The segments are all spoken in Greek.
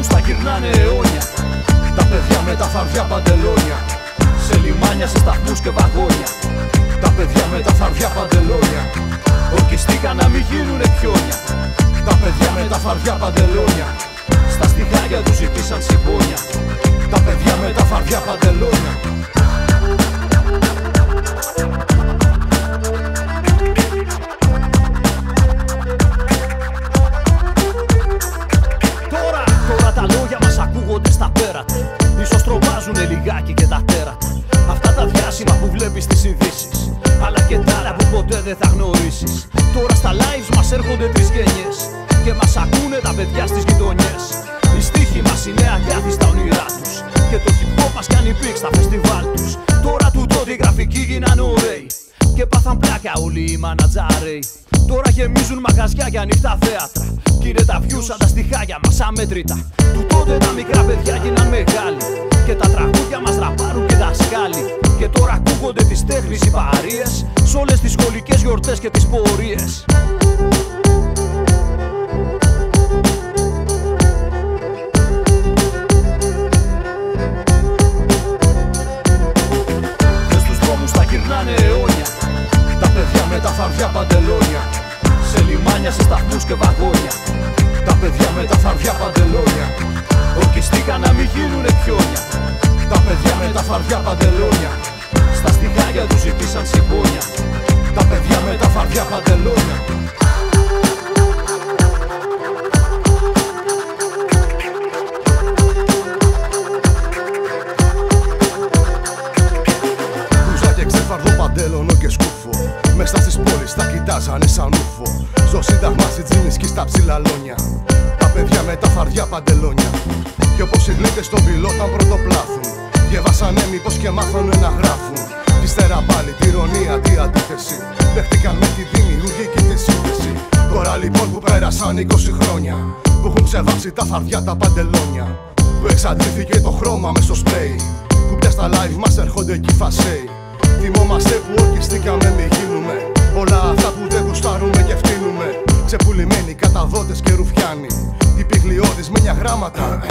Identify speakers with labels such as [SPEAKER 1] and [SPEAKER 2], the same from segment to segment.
[SPEAKER 1] δρόμους θα γυρνάνε αιώνια. Τα παιδιά με τα φαρδιά παντελόνια. Σε λιμάνια, σε σταθμούς και βαγόνια. Τα παιδιά με τα φαρδιά παντελόνια. Ορκιστήκαν να μην γίνουνε πιόνια. Τα παιδιά με τα φαρδιά παντελόνια. Στα στιχάρια τους ζητήσαν συμπόνια. Τα παιδιά με τα φαρδιά παντελόνια στα πέρατα Ίσως τρομάζουνε λιγάκι και τα τέρατα Αυτά τα διάσημα που βλέπεις στις ειδήσεις. Αλλά και τα άλλα που ποτέ δεν θα γνωρίσεις. Τώρα στα lives μας έρχονται τρεις γενιές. Και μας ακούνε τα παιδιά στις γειτονιές. Οι στίχοι μας είναι αγκάθι στα όνειρά τους. Και το hip hop μας κάνει πίξ στα φεστιβάλ τους. Τώρα του τότε οι γραφικοί γίνανε ωραίοι. Και πάθαν πλάκα όλοι οι μανατζάροι Τώρα γεμίζουν μαγαζιά για ανοιχτά θέατρα Κι είναι τα views σαν τα στιχάγια μας αμέτρητα. Του τότε τα μικρά παιδιά γίναν μεγάλοι Και τα τραγούδια μας ραπάρουν και δασκάλοι. Και τώρα ακούγονται τις τέχνης οι παρείες Σ' όλες τις σχολικές γιορτές και τις πορείες. Μες στους δρόμους θα γυρνάνε αιώνια. Τα παιδιά με τα φαρδιά παντελόνια. Σε λιμάνια, σε σταθμούς και βαγόνια Τα παιδιά με τα φαρδιά παντελόνια. Ορκιστήκαν να μην γίνουνε πιόνια. Τα παιδιά με τα φαρδιά παντελόνια. Στα στιχάρια τους ζητήσαν συμπόνια. Τα παιδιά με τα φαρδιά παντελόνια
[SPEAKER 2] Μέσα στις πόλεις τα κοιτάζανε σαν ούφο Στο σύνταγμα σιτζίνισκι στα ψηλαλόνια Τα παιδιά με τα φαρδιά παντελόνια. Και όπως οι γλύτες στον πιλόταν πρωτοπλάθουν Διαβάσανε μήπως και μάθανε να γράφουν. Κι ύστερα πάλι τη ηρωνία, τη αντίθεση. Δέχτηκαν με τη δημιουργική τη σύνθεση Τώρα λοιπόν που πέρασαν 20 χρόνια Που έχουν ξεβάσει τα φαρδιά τα παντελόνια. Που εξαντλήθηκε το χρώμα μες στο σπρέι. Που πια στα live μας έρχονται εκεί φασέοι. Θυμόμαστε που ορκιστήκαμε μη γίνουμε
[SPEAKER 1] грамота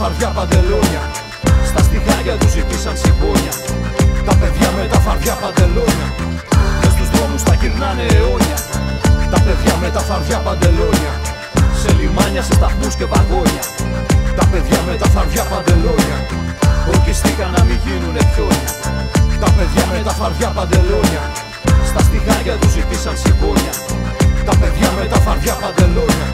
[SPEAKER 1] φαρδιά παντελόνια. Στα στιχάρια τους ζητήσαν συμπόνια. Τα παιδιά με τα φαρδιά παντελόνια. Μες στους δρόμους θα γυρνάνε αιώνια. Τα παιδιά με τα φαρδιά παντελόνια. Σε λιμάνια, σε σταθμούς και βαγόνια. Τα παιδιά με τα φαρδιά παντελόνια. Ορκιστήκαν να μην γίνουνε πιόνια. Τα παιδιά με τα φαρδιά παντελόνια. Στα στιχάρια τους ζητήσαν συμπόνια. Τα παιδιά με τα φαρδιά παντελόνια